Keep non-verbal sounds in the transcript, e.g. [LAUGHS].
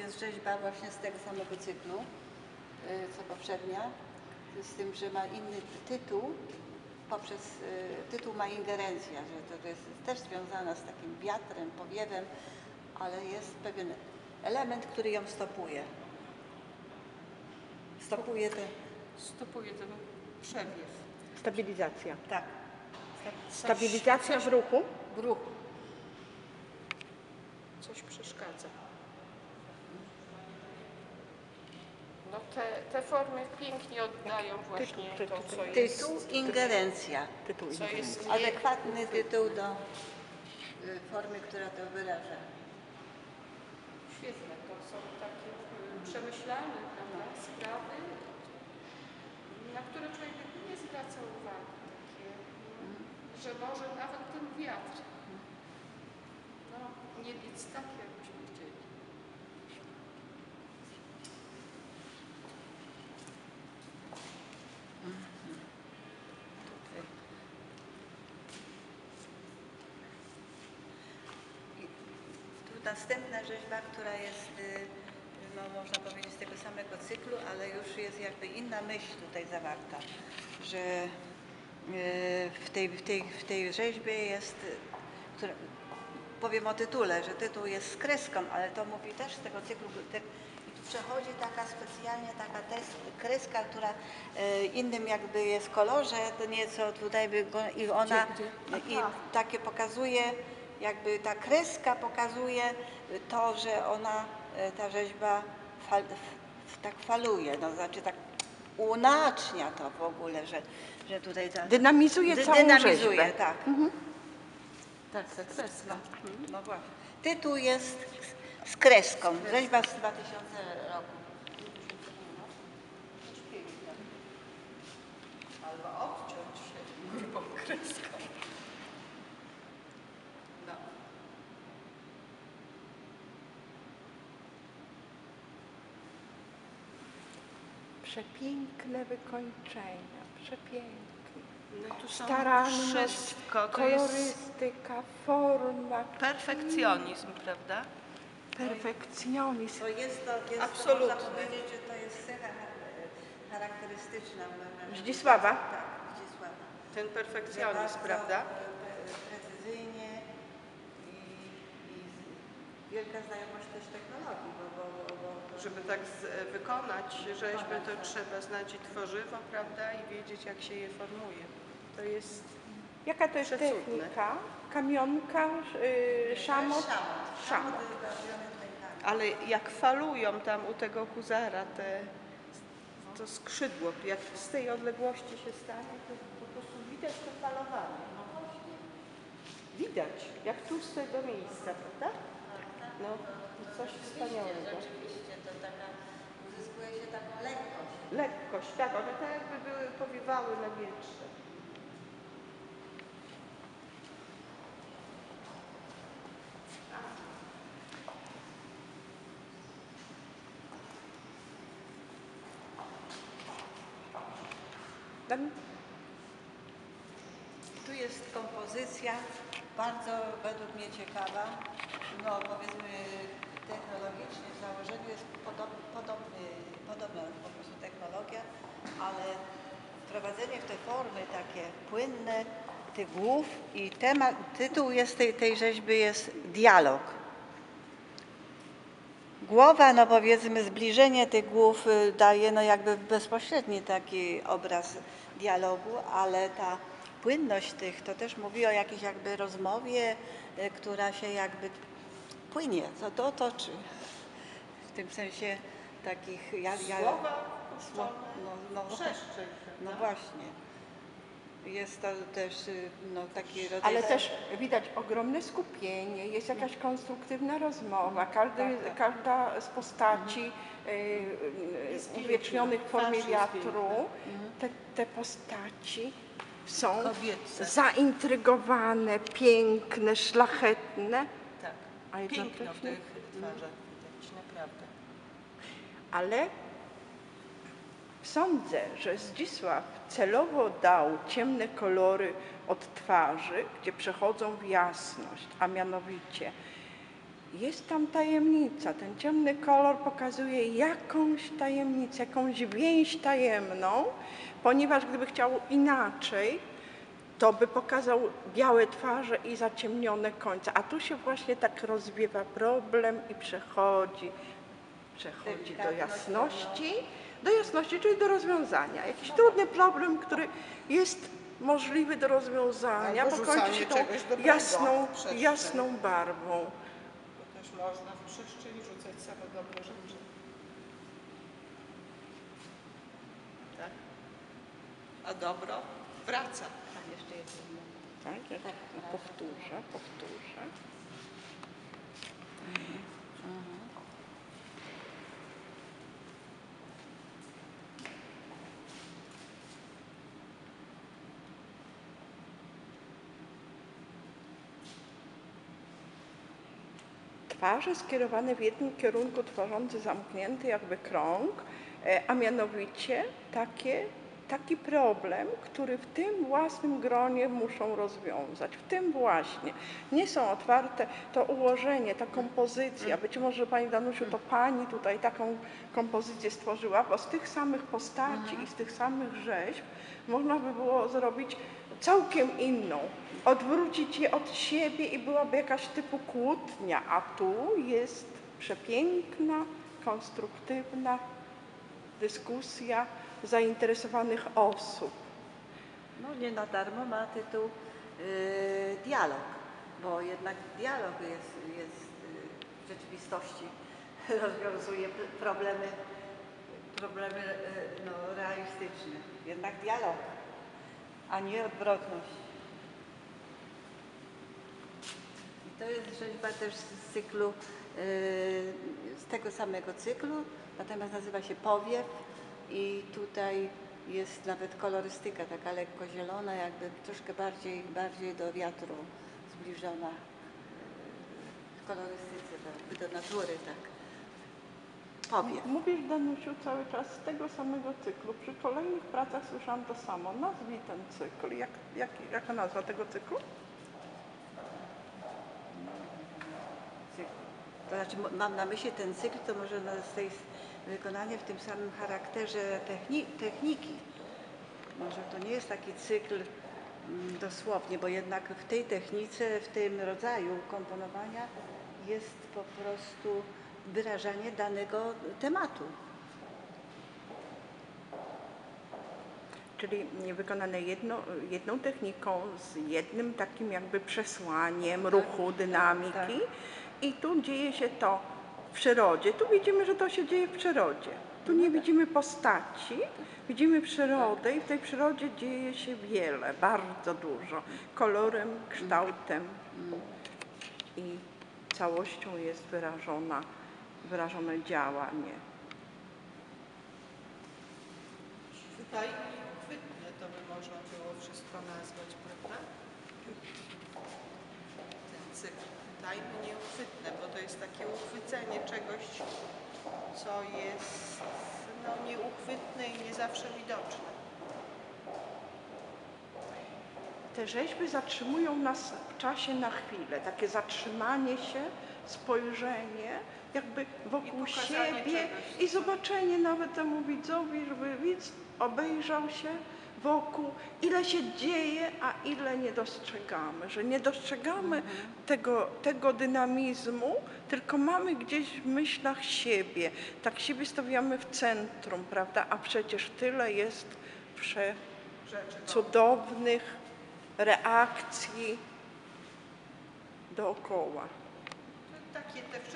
jest rzeźba właśnie z tego samego cyklu, y, co poprzednia, z tym, że ma inny tytuł, poprzez y, tytuł ma ingerencja, że to, to jest też związana z takim wiatrem, powiewem, ale jest pewien element, który ją stopuje. Stopuje te... Stopuje ten przewiew. Stabilizacja. Tak. Stabilizacja w ruchu. W ruchu. Coś przeszkadza. No te, te formy pięknie oddają właśnie tytuł, to, co tytuł. jest, Tytuł ingerencja. Tytuł co jest nie, Adekwatny tytuł do y, formy, która to wyraża. świetne. To są takie y, przemyślane prawda, sprawy, na które człowiek nie zwraca uwagi. Takie, no, że może nawet ten wiatr no, nie biec tak, jakbyśmy chcieli. I tu następna rzeźba, która jest, y, no, można powiedzieć, z tego samego cyklu, ale już jest jakby inna myśl tutaj zawarta, że y, w tej, w tej, w tej rzeźbie jest, y, która, powiem o tytule, że tytuł jest z kreską, ale to mówi też z tego cyklu. Te, I tu przechodzi taka specjalnie taka kreska, która e, innym jakby jest kolorze, to nieco tutaj by go, i ona i takie pokazuje, jakby ta kreska pokazuje to, że ona, e, ta rzeźba fal, f, tak faluje, no znaczy tak unacznia to w ogóle, że, że tutaj ta, Dynamizuje dy- całą dynamizuje, rzeźbę. tak. Tak, ta kreska. No właśnie. Tytuł jest z kreską. Rzeźba z 2000 roku. Albo odciąć się grubą kreską. Przepiękne wykończenia, przepiękne. No tu są Staranność, wszystko. To jest kolorystyka, forma, perfekcjonizm, prawda? perfekcjonizm. To jest to, jest Absolutnie. To, można powiedzieć, że to jest cecha charakterystyczna. Zdzisława? Tak, Zdzisława. Ten perfekcjonizm, prawda? e, pre- Precyzyjnie i, i wielka znajomość też technologii, bo, bo, bo, bo Żeby tak z, wykonać rzeźbę, to trzeba znać i tworzywo, prawda? I wiedzieć, jak się je formuje. To jest Jaka to jest Przecudne. technika? Kamionka, yy, szamot? Szamot. Ale jak falują tam u tego huzara te, to skrzydło, jak z tej odległości się stanie, to po prostu widać to falowanie. Widać, jak tłuste do miejsca, prawda? No, coś wspaniałego. Rzeczywiście, to taka, uzyskuje się taką lekkość. Lekkość, tak, one tak jakby były, powiewały na wietrze. Tu jest kompozycja bardzo według mnie ciekawa. No powiedzmy technologicznie w założeniu jest podob, podobny, podobna po prostu technologia, ale wprowadzenie w te formy takie płynne tych głów i temat, tytuł jest tej, tej rzeźby jest dialog. Głowa, no powiedzmy, zbliżenie tych głów y, daje no jakby bezpośredni taki obraz dialogu, ale ta płynność tych to też mówi o jakiejś jakby rozmowie, y, która się jakby płynie, co to toczy. W tym sensie takich... Ja, ja, Słowa Sło- puszczone, no, no, przestrzeń. no właśnie. Jest to też y, no, taki rodzaj... Ale też widać ogromne skupienie, jest jakaś konstruktywna rozmowa. Każdy, Tak, tak. Każda z postaci y, y, Jest uwiecznionych w formie wiatru, te, te postaci są Kobiece. zaintrygowane, piękne, szlachetne, Tak. a Piękno w tych twarzach widać, naprawdę. ale sądzę, że Zdzisław celowo dał ciemne kolory od twarzy, gdzie przechodzą w jasność, a mianowicie jest tam tajemnica. Ten ciemny kolor pokazuje jakąś tajemnicę, jakąś więź tajemną, ponieważ gdyby chciał inaczej, to by pokazał białe twarze i zaciemnione końce. A tu się właśnie tak rozwiewa problem i przechodzi, przechodzi do jasności, do jasności, czyli do rozwiązania. Jakiś trudny problem, który jest możliwy do rozwiązania, Albo bo kończy rzucanie się tą jasną, jasną barwą. Można w przestrzeń rzucać same dobre rzeczy. Tak? A dobro wraca. Tam jeszcze jedno. Tak, ja Tak, tak powtórzę, powtórzę. Twarze skierowane w jednym kierunku, tworzące zamknięty jakby krąg, e, a mianowicie takie, taki problem, który w tym własnym gronie muszą rozwiązać. W tym właśnie. Nie są otwarte to ułożenie, ta kompozycja. Być może Pani Danusiu, to Pani tutaj taką kompozycję stworzyła, bo z tych samych postaci i z tych samych rzeźb można by było zrobić całkiem inną, odwrócić je od siebie i byłaby jakaś typu kłótnia, a tu jest przepiękna, konstruktywna dyskusja zainteresowanych osób. No nie na darmo ma tytuł y, dialog, bo jednak dialog jest, jest y, w rzeczywistości [LAUGHS] rozwiązuje problemy, problemy y, no, realistyczne. Jednak dialog, a nie odwrotność. I to jest rzeźba też z cyklu, y, z tego samego cyklu, natomiast nazywa się Powiew i tutaj jest nawet kolorystyka taka lekko zielona, jakby troszkę bardziej, bardziej do wiatru zbliżona y, w kolorystyce, tak, do natury, tak. Powiew. Mówisz, Danusiu, cały czas z tego samego cyklu. Przy kolejnych pracach słyszałam to samo. Nazwij ten cykl. Jak, jak, jaka nazwa tego cyklu? cykl. To znaczy mam na myśli ten cykl, to może z tej wykonanie w tym samym charakterze techni, techniki. Może to nie jest taki cykl mm, dosłownie, bo jednak w tej technice, w tym rodzaju komponowania jest po prostu wyrażanie danego tematu. Czyli wykonane jedno, jedną techniką, z jednym takim jakby przesłaniem ruchu, dynamiki. tak. I tu dzieje się to w przyrodzie. Tu widzimy, że to się dzieje w przyrodzie. Tu nie widzimy postaci, widzimy przyrodę i w tej przyrodzie dzieje się wiele, bardzo dużo. Kolorem, kształtem i całością jest wyrażona, wyrażone działanie. Wydaje mi uchwytne to by można było wszystko nazwać, prawda? Ten cykl. Mi nieuchwytne, bo to jest takie uchwycenie czegoś, co jest no, nieuchwytne i nie zawsze widoczne. Te rzeźby zatrzymują nas w czasie na chwilę, takie zatrzymanie się, spojrzenie jakby wokół pokazanie siebie i zobaczenie nawet temu widzowi, żeby widz obejrzał się wokół, ile się dzieje, a ile nie dostrzegamy, że nie dostrzegamy tego, tego dynamizmu, tylko mamy gdzieś w myślach siebie, tak siebie stawiamy w centrum, prawda, a przecież tyle jest prze no, cudownych reakcji dookoła. Takie te